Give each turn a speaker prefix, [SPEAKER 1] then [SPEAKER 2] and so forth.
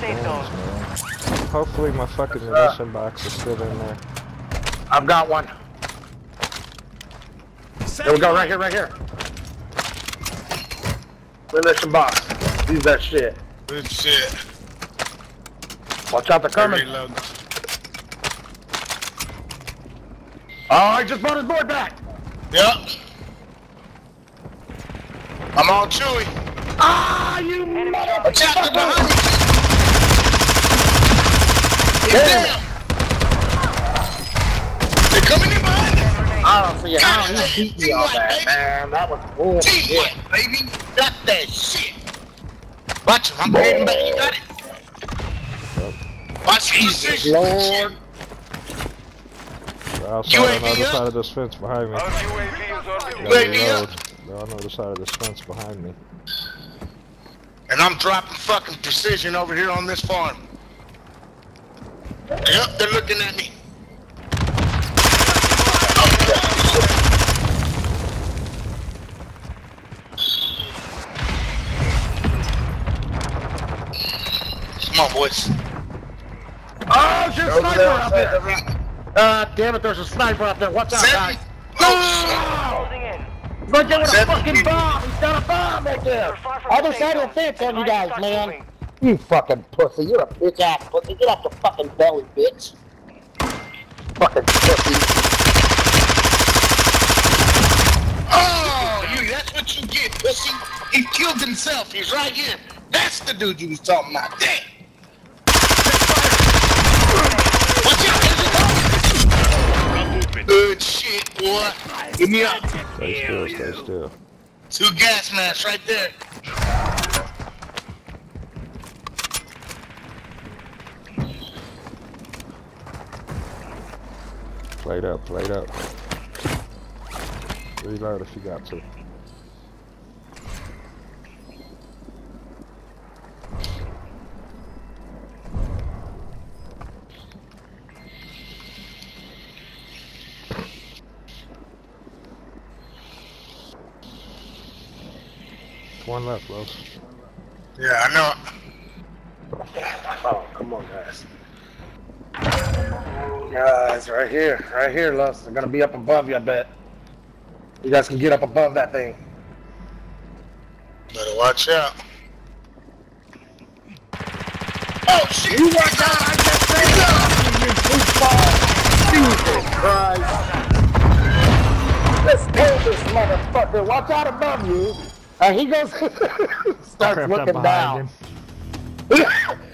[SPEAKER 1] the safe
[SPEAKER 2] guns,
[SPEAKER 1] zone.
[SPEAKER 2] man. Hopefully my fucking munition box is still in there.
[SPEAKER 3] I've got one. There we go, right here, right here. Munition box. Use that shit.
[SPEAKER 4] Good shit.
[SPEAKER 3] Watch out, they're coming.
[SPEAKER 4] Reload.
[SPEAKER 3] Oh, I just brought his boy back.
[SPEAKER 4] Yep. I'm on Chewy.
[SPEAKER 3] Ah, you
[SPEAKER 1] Enemy
[SPEAKER 4] Watch out, they're
[SPEAKER 3] motherfucker!
[SPEAKER 4] behind you. Get
[SPEAKER 3] Damn.
[SPEAKER 4] They're coming in behind you.
[SPEAKER 3] I don't see how he beat me on that, man. That was bullshit.
[SPEAKER 4] Teamwork, baby. Got that shit. Watch him. I'm heading back. You got it. Watch his position.
[SPEAKER 3] Lord.
[SPEAKER 2] They're outside on the other
[SPEAKER 4] up.
[SPEAKER 2] side of this fence behind me.
[SPEAKER 1] Our UAV is orbiting.
[SPEAKER 4] UAV up.
[SPEAKER 2] They're on the other side of this fence behind me.
[SPEAKER 4] And I'm dropping fucking precision over here on this farm. Yep, they're looking at me. Come on, boys.
[SPEAKER 3] Oh, shit,
[SPEAKER 4] Over
[SPEAKER 3] sniper
[SPEAKER 4] there,
[SPEAKER 3] out there.
[SPEAKER 4] ring.
[SPEAKER 3] Uh, damn it, there's a sniper out there. Watch out, guys.
[SPEAKER 4] Oh,
[SPEAKER 1] Closing in.
[SPEAKER 3] Right there with a
[SPEAKER 4] Seven
[SPEAKER 3] fucking
[SPEAKER 4] people.
[SPEAKER 3] bomb. He's got a bomb right there.
[SPEAKER 1] We're far from
[SPEAKER 3] Other side of the fence on you guys,
[SPEAKER 1] start
[SPEAKER 3] man.
[SPEAKER 1] Moving.
[SPEAKER 3] You fucking pussy. You're a bitch ass pussy. Get off the fucking belly, bitch. Fucking pussy.
[SPEAKER 4] Oh, you, that's what you get, pussy. He killed himself. He's right here. That's the dude you was talking about. Damn. Watch out, there's a Good shit, boy. Give me up.
[SPEAKER 2] Stay still, stay still.
[SPEAKER 4] Two gas masks right there.
[SPEAKER 2] Played up, played up. Reload if you got to. One left, Los.
[SPEAKER 4] Yeah, I know.
[SPEAKER 3] Oh, come on, guys. Guys, right here. Right here, Lust. They're gonna be up above you, I bet. You guys can get up above that thing.
[SPEAKER 4] Better watch out. Oh, shit.
[SPEAKER 3] You watch out, I just said You goofball. Jesus Christ. Let's kill this motherfucker. Watch out above you. And he goes, starts looking down.
[SPEAKER 2] him.